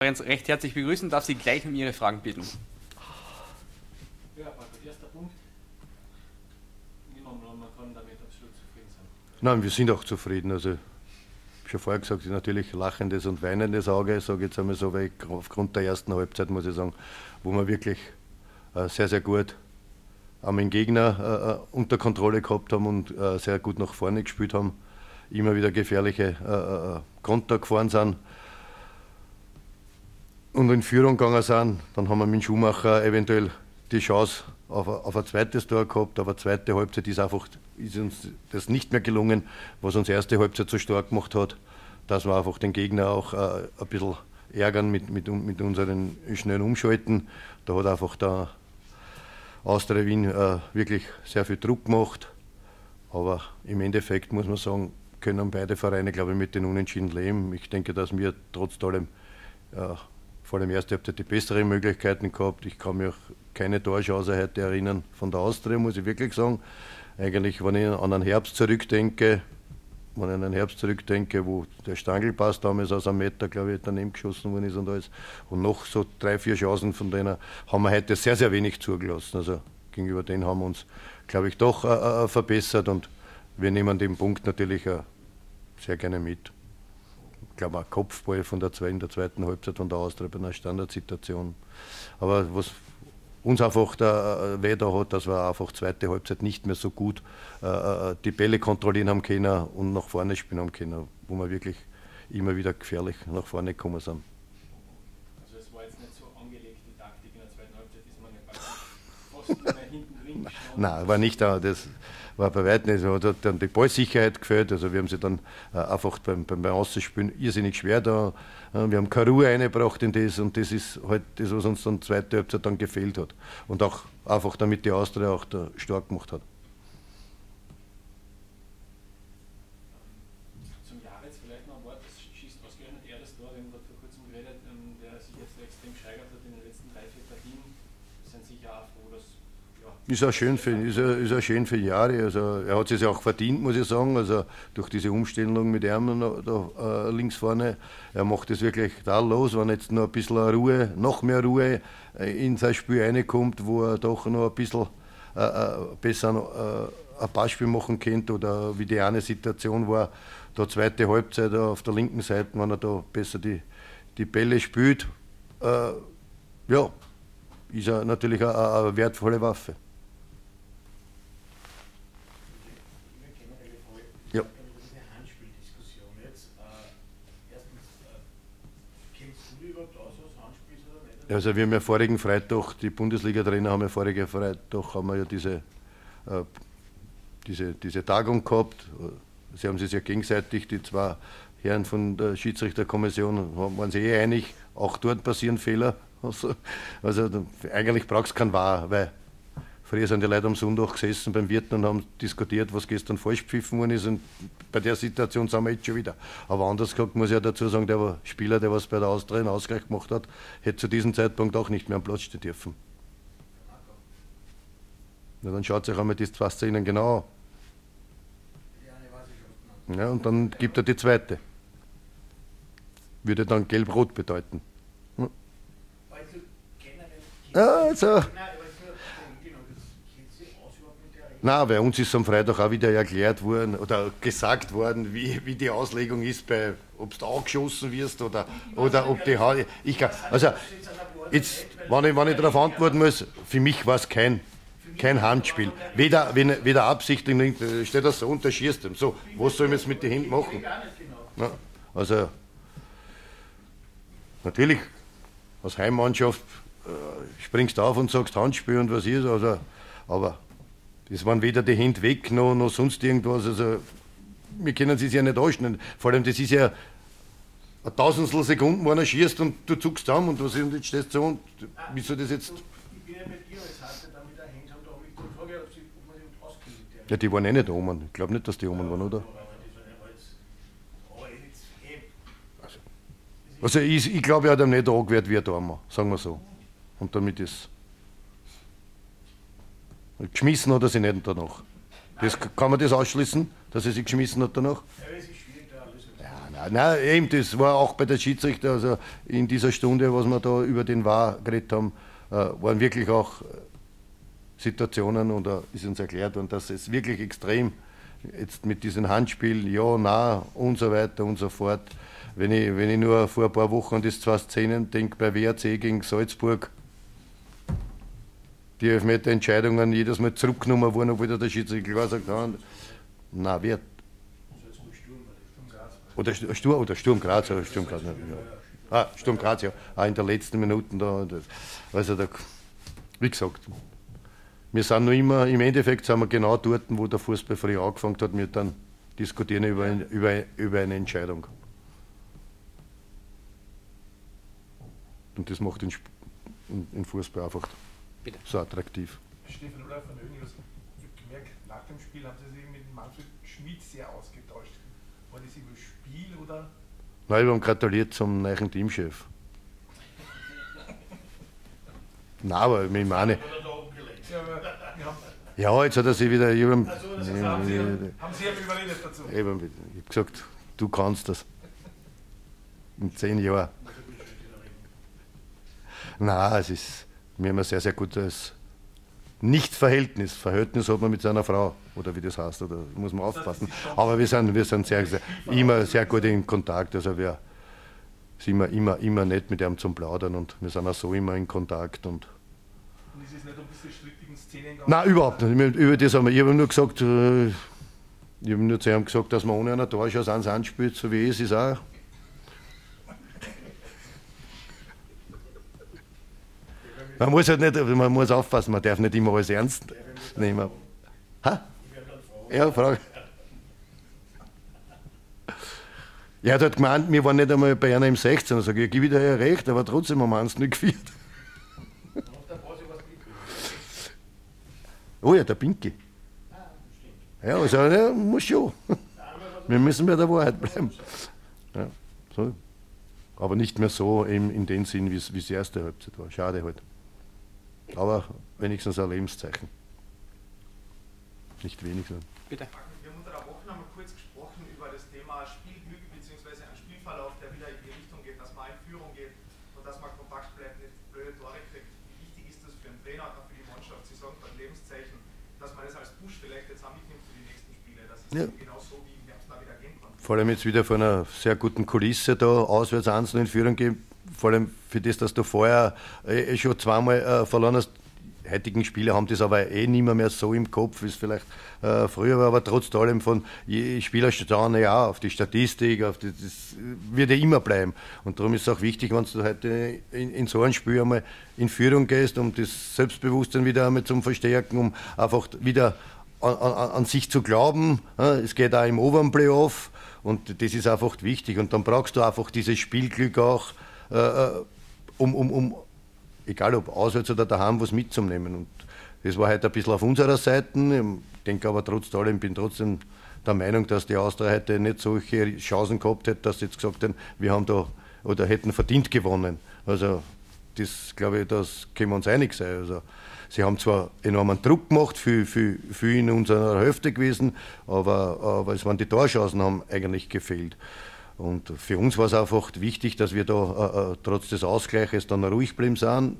recht herzlich begrüßen, darf Sie gleich um Ihre Fragen bitten. Ja, erster Punkt. Genommen, man kann damit absolut zufrieden sein. Nein, wir sind auch zufrieden. Also, ich habe schon vorher gesagt, natürlich lachendes und weinendes Auge, sage ich jetzt einmal so, weil aufgrund der ersten Halbzeit, muss ich sagen, wo wir wirklich äh, sehr, sehr gut haben den Gegner äh, äh, unter Kontrolle gehabt haben und äh, sehr gut nach vorne gespielt haben, immer wieder gefährliche äh, äh Konter gefahren sind und in Führung gegangen sind, dann haben wir mit Schumacher eventuell die Chance auf, auf ein zweites Tor gehabt, aber zweite Halbzeit ist einfach ist uns das nicht mehr gelungen, was uns erste Halbzeit so stark gemacht hat, dass wir einfach den Gegner auch äh, ein bisschen ärgern mit, mit, mit unseren schnellen Umschalten. Da hat einfach der Austria Wien äh, wirklich sehr viel Druck gemacht. Aber im Endeffekt muss man sagen, können beide Vereine, glaube ich, mit den Unentschieden leben. Ich denke, dass wir trotz allem äh, vor allem erste Halbzeit die besseren Möglichkeiten gehabt. Ich kann mich auch keine Torchance heute erinnern von der Austria, muss ich wirklich sagen. Eigentlich, wenn ich an den Herbst zurückdenke, wenn ich an den Herbst zurückdenke, wo der Stangelpass damals aus einem Meter, glaube ich, daneben geschossen worden ist und alles, und noch so drei, vier Chancen von denen, haben wir heute sehr, sehr wenig zugelassen. Also gegenüber denen haben wir uns, glaube ich, doch äh, äh verbessert und wir nehmen den Punkt natürlich äh, sehr gerne mit glaube ein Kopfball von der zweiten, der zweiten Halbzeit von der Austria bei einer Standardsituation. Aber was uns einfach der äh, weh da hat, dass wir einfach zweite Halbzeit nicht mehr so gut äh, äh, die Bälle kontrollieren haben können und nach vorne spielen haben können, wo wir wirklich immer wieder gefährlich nach vorne gekommen sind. Also es war jetzt nicht so angelegt, die Taktik in der zweiten Halbzeit ist man nicht fast mehr hinten drin Nein, war nicht da. Das, war bei weitem nicht. Hat dann die Ballsicherheit gefällt. Also wir haben sie dann äh, einfach beim, beim, Ausspielen irrsinnig schwer da. Äh, wir haben keine Ruhe eingebracht in das und das ist halt das, was uns dann zweite Halbzeit dann gefehlt hat. Und auch einfach damit die Austria auch da stark gemacht hat. Zum Jahres vielleicht noch ein Wort, das schießt ausgerechnet er das Tor, wir haben vor kurzem geredet, ähm, der sich jetzt extrem steigert hat in den letzten drei, vier Partien, sind sicher auch froh, dass ist auch schön für, ist auch, ist auch schön für Jahre. Also er hat es ja auch verdient, muss ich sagen. Also durch diese Umstellung mit ihm da, äh, links vorne. Er macht es wirklich los, wenn jetzt noch ein bisschen Ruhe, noch mehr Ruhe äh, in sein Spiel reinkommt, wo er doch noch ein bisschen äh, äh besser äh, ein Passspiel machen könnte oder wie die eine Situation war, da zweite Halbzeit auf der linken Seite, wenn er da besser die, die Bälle spielt. Äh, ja, ist er natürlich eine wertvolle Waffe. Also wir haben ja vorigen Freitag, die Bundesliga-Trainer haben ja vorigen Freitag haben wir ja diese, äh, diese, diese Tagung gehabt. Sie haben sich ja gegenseitig, die zwei Herren von der Schiedsrichterkommission, waren sich eh einig, auch dort passieren Fehler. Also, also eigentlich braucht es keinen Wahr, weil Früher sind die Leute am Sonntag gesessen beim Wirten und haben diskutiert, was gestern falsch gepfiffen worden ist. Und bei der Situation sind wir jetzt schon wieder. Aber anders gesagt muss ich ja dazu sagen, der Spieler, der was bei der Austria einen Ausgleich gemacht hat, hätte zu diesem Zeitpunkt auch nicht mehr am Platz stehen dürfen. Na, dann schaut sich einmal das fast ihnen genau an. Ja, und dann gibt er die zweite. Würde dann gelb-rot bedeuten. Hm? Also, na, bei uns ist am Freitag auch wieder erklärt worden oder gesagt worden, wie, wie die Auslegung ist, bei, ob du angeschossen wirst oder, oder ob die Haare. Ich kann, also, jetzt, wenn ich, wenn ich darauf antworten muss, für mich war es kein, kein Handspiel. Weder, weder Absicht, steht das so und der schießt. So, was soll ich jetzt mit den Händen machen? Ja, also, natürlich, als Heimmannschaft äh, springst du auf und sagst Handspiel und was ist, also, aber das waren weder die Hände weg noch, noch sonst irgendwas. Also, wir können es ja nicht anschneiden. Vor allem, das ist ja ein Tausendstel Sekunden, wo einer schießt und du zuckst zusammen und, was, und jetzt stehst du so und wieso das jetzt. Ich bin ja bei dir als Harte da mit der Hand und da habe ich die Frage, ob, sie, man die ausgelegt Ja, die waren eh nicht oben. Ich glaube nicht, dass die oben waren, oder? Also, also ich, ich glaube, er hat ihm nicht angehört wie ein Dormer, sagen wir so. Und damit ist Geschmissen hat er sich nicht danach. Das, kann man das ausschließen, dass er sich geschmissen hat danach? Ja, Ja, nein, eben, das war auch bei der Schiedsrichter, also in dieser Stunde, was wir da über den War geredet haben, äh, waren wirklich auch Situationen und da ist uns erklärt worden, dass es wirklich extrem jetzt mit diesem Handspiel, ja, na und so weiter und so fort. Wenn ich, wenn ich nur vor ein paar Wochen an die zwei Szenen denke, bei WRC gegen Salzburg, die Elfmeterentscheidungen jedes Mal zurückgenommen wurden, obwohl der Schiedsrichter klar sagt, na, wird. Oder Sturm, oder Sturm Graz, oder Sturm Graz. Ja. Ah, Sturm Graz, ja. Auch in den letzten Minuten da. Also da, wie gesagt, wir sind noch immer, im Endeffekt sind wir genau dort, wo der Fußball früher angefangen hat. Wir dann diskutieren über, über, über eine Entscheidung. Und das macht den, den Fußball einfach Bitte. so attraktiv. Stefan Olaf von Önius, ich habe gemerkt, nach dem Spiel haben Sie sich mit Manfred Schmidt sehr ausgetauscht. War das über Spiel oder? Nein, wir haben gratuliert zum neuen Teamchef. Nein, aber ich meine. Ja, jetzt hat er sich wieder. Hab, also, also äh, haben, Sie, haben Sie überredet dazu? Ich habe hab gesagt, du kannst das. In zehn Jahren. Nein, es ist, wir haben ein sehr, sehr gutes Nicht-Verhältnis. Verhältnis hat man mit seiner Frau, oder wie das heißt, oder muss man aufpassen. Aber wir sind, wir sind sehr, sehr, immer sehr gut in Kontakt. Also wir sind immer, immer, immer nett mit ihm zum Plaudern und wir sind auch so immer in Kontakt. Und, und ist es nicht um diese strittigen Szenen gegangen? Nein, überhaupt nicht. Über das haben wir, ich habe nur gesagt, äh, ich habe nur zu ihm gesagt, dass man ohne einer Torschuss eins anspielt, so wie es ist auch Man muss halt nicht, man muss aufpassen, man darf nicht immer alles ernst nehmen. Ha? Ja, Frage. Er hat halt gemeint, wir waren nicht einmal bei einer im 16. Da sage ich, gib wieder ja recht, aber trotzdem haben wir uns nicht geführt. Oh ja, der Pinky. Ja, also ja, muss schon. Wir müssen bei der Wahrheit bleiben. Ja, so. Aber nicht mehr so in, in dem Sinn, wie es die erste Halbzeit war. Schade halt. Aber wenigstens ein Lebenszeichen. Nicht wenig, sondern. Bitte. Wir haben unter der Woche noch mal kurz gesprochen über das Thema Spielglück bzw. einen Spielverlauf, der wieder in die Richtung geht, dass man in Führung geht und dass man kompakt bleibt, nicht blöde Tore kriegt. Wie wichtig ist das für einen Trainer und auch für die Mannschaft? Sie sagen gerade Lebenszeichen, dass man das als Push vielleicht jetzt auch mitnimmt für die nächsten Spiele, dass es ja. genau so wie im Herbst mal wieder gehen kann. Vor allem jetzt wieder von einer sehr guten Kulisse da auswärts einzeln in Führung gehen vor allem für das, dass du vorher äh, schon zweimal äh, verloren hast. Heutigen Spieler haben das aber eh nicht mehr, so im Kopf, wie es vielleicht äh, früher war, aber trotz allem von Spieler schauen ja auf die Statistik, auf die, das wird ja immer bleiben. Und darum ist es auch wichtig, wenn du heute in, in, so ein Spiel einmal in Führung gehst, um das Selbstbewusstsein wieder einmal zum Verstärken, um einfach wieder an, an, an sich zu glauben. Es geht auch im oberen Playoff und das ist einfach wichtig. Und dann brauchst du einfach dieses Spielglück auch, äh, äh, um, um, um, egal ob auswärts oder daheim, was mitzunehmen. Und das war heute ein bisschen auf unserer Seite. Ich denke aber trotz allem, bin trotzdem der Meinung, dass die Austria heute nicht solche Chancen gehabt hätte, dass sie jetzt gesagt hätten, wir haben da oder hätten verdient gewonnen. Also das glaube ich, das können wir uns einig sein. Also, sie haben zwar enormen Druck gemacht, viel, viel, viel in unserer Hälfte gewesen, aber, aber es waren die Torchancen haben eigentlich gefehlt. Und für uns war es einfach wichtig, dass wir da äh, äh, trotz des Ausgleiches dann ruhig bleiben sind,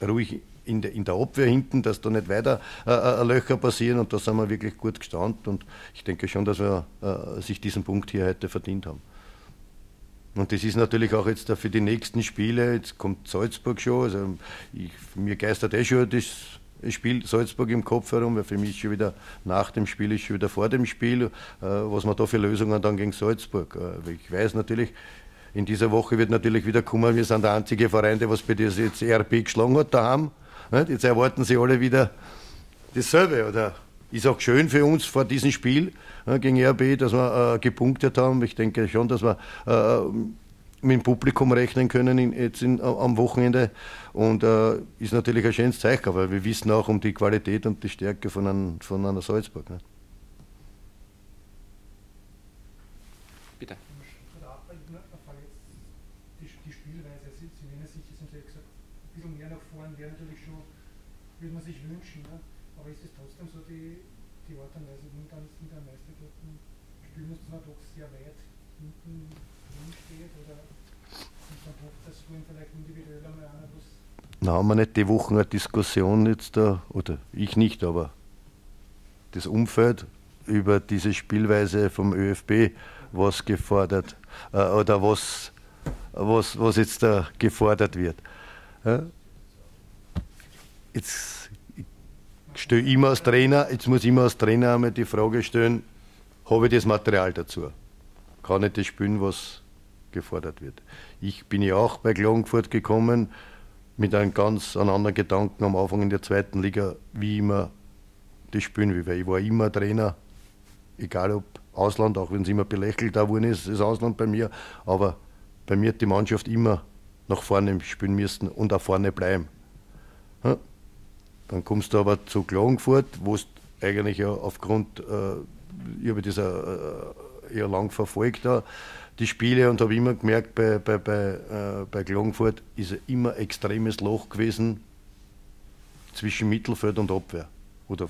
ruhig in, de, in der Abwehr hinten, dass da nicht weiter äh, äh, Löcher passieren. Und da sind wir wirklich gut gestanden. Und ich denke schon, dass wir äh, sich diesen Punkt hier heute verdient haben. Und das ist natürlich auch jetzt für die nächsten Spiele, jetzt kommt Salzburg schon, also ich, mir geistert eh schon das ich spiele Salzburg im Kopf herum, weil für mich ist schon wieder nach dem Spiel ist schon wieder vor dem Spiel, äh, was man da für Lösungen dann gegen Salzburg. Äh, ich weiß natürlich, in dieser Woche wird natürlich wieder kommen, wir sind der einzige Verein, der was bei dir jetzt ERP geschlagen hat daheim. Jetzt erwarten sie alle wieder dasselbe. Oder ist auch schön für uns vor diesem Spiel gegen ERB, dass wir äh, gepunktet haben. Ich denke schon, dass wir mit dem Publikum rechnen können in, jetzt in, am Wochenende. Und äh, ist natürlich ein schönes Zeichen, weil wir wissen auch um die Qualität und die Stärke von, einem, von einer Salzburg. Ne? Bitte. Die Spielweise, Sie nennen sich, Sie haben ja gesagt, ein bisschen mehr nach vorn wäre natürlich schon, würde man sich wünschen. Ne? Aber ist es trotzdem so die, die Art und Weise, wie dann in der Meistergruppen spielen, muss man doch sehr weit oder hofft, dass vorhin vielleicht individuell einmal was. Na, haben wir nicht die Woche eine Diskussion jetzt da, oder ich nicht, aber das Umfeld über diese Spielweise vom ÖFB was gefordert äh, oder was, was, was jetzt da gefordert wird. Ja? Jetzt ich immer als Trainer, jetzt muss ich immer als Trainer einmal die Frage stellen, habe ich das Material dazu? Kann ich das spielen, was gefordert wird? Ich bin ja auch bei Klagenfurt gekommen mit einem ganz anderen Gedanken am Anfang in der zweiten Liga, wie immer das spielen will, weil ich war immer Trainer, egal ob Ausland, auch wenn es immer belächelt worden ist, das Ausland bei mir, aber bei mir hat die Mannschaft immer nach vorne spielen müssen und auch vorne bleiben. Ja? Dann kommst du aber zu Klagenfurt, wo es eigentlich ja aufgrund, äh, habe das äh, eher lang verfolgt, da, die Spiele und habe immer gemerkt, bei, bei, bei, äh, bei Klagenfurt ist immer ein extremes Loch gewesen zwischen Mittelfeld und Abwehr oder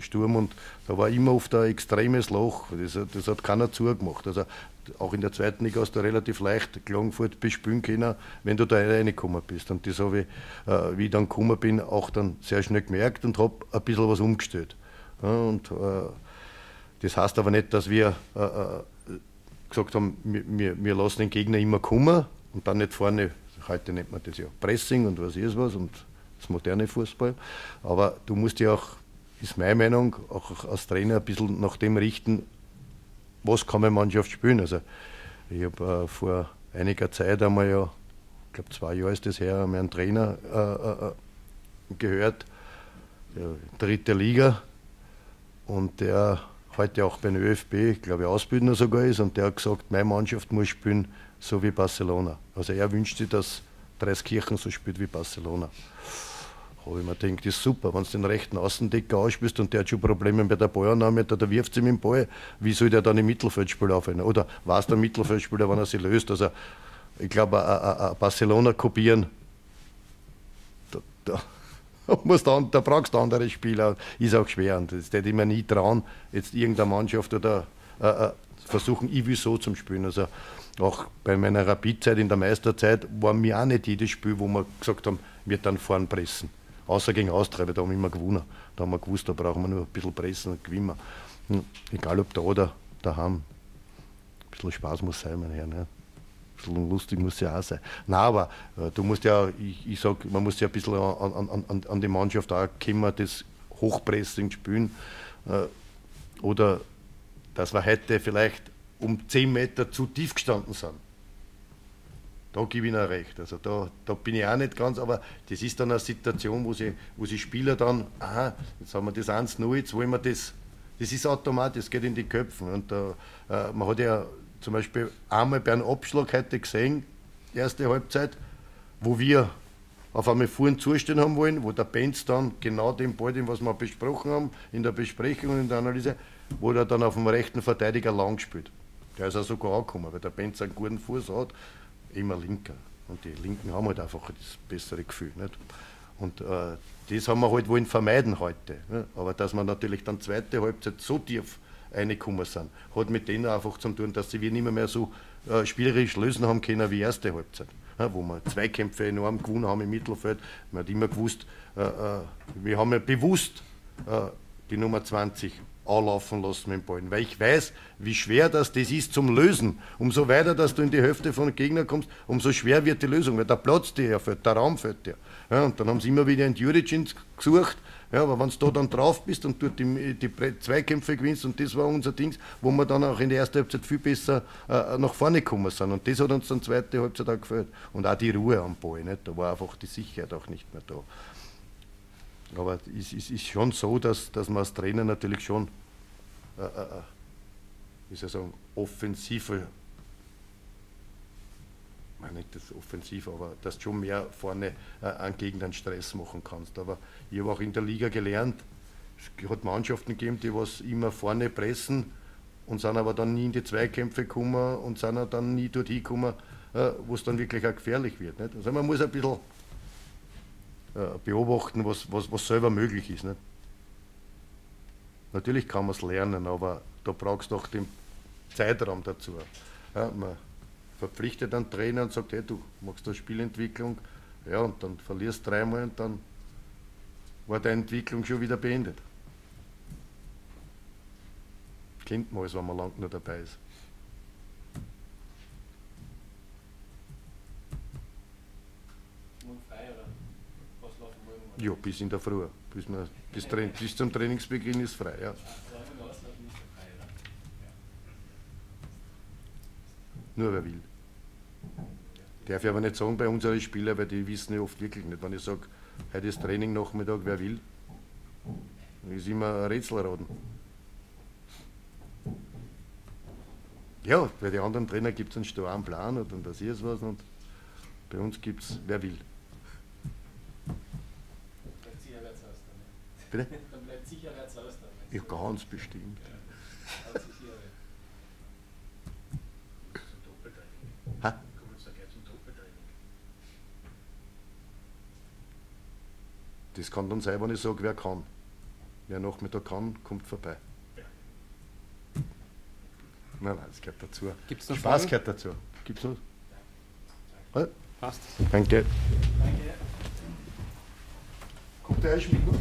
Sturm und da war immer oft ein extremes Loch. Das, das hat keiner zugemacht. Also auch in der zweiten Liga hast du relativ leicht Klagenfurt bespielen können, wenn du da reingekommen bist. Und das habe ich, äh, wie ich dann gekommen bin, auch dann sehr schnell gemerkt und habe ein bisschen was umgestellt. Ja, und äh, das heißt aber nicht, dass wir äh, äh gesagt haben, wir, wir lassen den Gegner immer kommen und dann nicht vorne, heute nennt man das ja Pressing und was ist was und das moderne Fußball. Aber du musst ja auch ist meine Meinung, auch als Trainer ein bisschen nach dem richten, was kann meine Mannschaft spielen. Also ich habe äh, vor einiger Zeit einmal ja, ich glaube zwei Jahre ist das her, meinen Trainer äh, äh, äh gehört, der dritte Liga und der heute auch beim ÖFB, glaube ich, Ausbildner sogar ist und der hat gesagt, meine Mannschaft muss spielen so wie Barcelona. Also er wünscht sich, dass Dreiskirchen so spielt wie Barcelona habe ich mir gedacht, das ist super, wenn du den rechten Außendecker ausspielst und der hat schon Probleme bei der Ballannahme, da, wirft sie mit dem Ball, wie soll der dann im Mittelfeldspiel aufhören? Oder was der Mittelfeldspieler, wenn er sie löst? Also ich glaube, ein Barcelona kopieren, da, da, musst du, da brauchst du andere Spieler, ist auch schwer und das hätte ich mir nie trauen, jetzt irgendeine Mannschaft oder äh, äh, versuchen, ich will so zum Spielen. Also auch bei meiner Rapid-Zeit in der Meisterzeit war mir auch nicht jedes Spiel, wo wir gesagt haben, wir dann vorn pressen. Außer gegen Austreiber, da haben wir immer gewonnen. Da haben wir gewusst, da brauchen wir nur ein bisschen pressen und gewinnen. Hm, egal ob da oder daheim. Ein bisschen Spaß muss sein, mein Herr. Ne? Bisschen lustig muss ja auch sein. Nein, aber äh, du musst ja, ich, ich sag, man muss ja ein bisschen an, an, an, an die Mannschaft auch kommen, das Hochpressing spielen. Äh, oder dass wir heute vielleicht um 10 Meter zu tief gestanden sind da gebe ich Ihnen recht. Also da, da bin ich auch nicht ganz, aber das ist dann eine Situation, wo sie, wo sie Spieler dann, aha, jetzt haben wir das 1-0, jetzt wollen wir das. Das ist automatisch, das geht in die Köpfe. Und äh, man hat ja zum Beispiel einmal bei einem Abschlag heute gesehen, erste Halbzeit, wo wir auf einmal vorn zustehen haben wollen, wo der Benz dann genau den Ball, den was wir besprochen haben, in der Besprechung und in der Analyse, wo er dann auf dem rechten Verteidiger lang spielt. Der ist auch sogar angekommen, weil der Benz einen guten Fuß hat immer Linker. Und die Linken haben halt einfach das bessere Gefühl. Nicht? Und äh, das haben wir halt wollen vermeiden heute. Ne? Aber dass wir natürlich dann zweite Halbzeit so tief reingekommen sind, hat mit denen einfach zu tun, dass sie wir nicht mehr, so äh, spielerisch lösen haben können wie erste Halbzeit. Ja, wo wir Zweikämpfe enorm gewonnen haben im Mittelfeld. Man hat immer gewusst, äh, äh wir haben ja bewusst äh, die Nummer 20 anlaufen lassen mit dem Ball. Weil ich weiß, wie schwer das, das ist zum Lösen. Umso weiter, dass du in die Hälfte von Gegner kommst, umso schwer wird die Lösung, weil der Platz dir fällt, der Raum fällt dir. Ja, und dann haben sie immer wieder in Juricins gesucht, ja, aber wenn du da dann drauf bist und dort die, die Zweikämpfe gewinnst, und das war unser Ding, wo wir dann auch in der ersten Halbzeit viel besser äh, nach vorne gekommen sind. Und das hat uns dann zweite Halbzeit auch gefällt. Und auch die Ruhe am Ball. Nicht? Da war einfach die Sicherheit auch nicht mehr da. Aber es, es ist schon so, dass, dass man als Trainer natürlich schon, äh, äh, äh wie soll ich sagen, offensive, nicht das offensiv, aber dass du schon mehr vorne äh, an Gegnern Stress machen kannst. Aber ich habe auch in der Liga gelernt, es hat Mannschaften gegeben, die was immer vorne pressen und sind aber dann nie in die Zweikämpfe gekommen und sind dann nie dorthin gekommen, äh, wo es dann wirklich auch gefährlich wird. Nicht? Also man muss ein bisschen äh, beobachten, was, was, was selber möglich ist. Nicht? Natürlich kann man es lernen, aber da brauchst du auch den Zeitraum dazu. Ja, man verpflichtet einen Trainer und sagt, hey, du machst da Spielentwicklung, ja, und dann verlierst dreimal und dann war deine Entwicklung schon wieder beendet. Kennt man alles, wenn man lang nur dabei ist. Ja, bis in der Früh. Bis, man, bis, bis zum Trainingsbeginn ist frei. Ja. Nur wer will. Darf ich aber nicht sagen bei unseren Spielern, weil die wissen ja oft wirklich nicht. Wenn ich sage, heute ist Training Nachmittag, wer will, dann ist immer ein Rätselraten. Ja, bei den anderen Trainer gibt es einen starren Plan und dann passiert was und bei uns gibt es, wer will. Bleibt sicher wer zuerst dann? Bitte? Dann bleibt sicher wer zuerst Ja, ganz bestimmt. Ja, ganz sicher wer. Zum Doppeltraining. Ha? Kommen wir jetzt da gleich zum Doppeltraining. Das kann dann sein, wenn ich sage, wer kann. Wer Nachmittag kann, kommt vorbei. Ja. Nein, nein, das gehört dazu. Gibt's noch Spaß Fragen? gehört dazu. Gibt's noch? Ja, Passt. danke. Danke. Kommt der Eichschmidt noch?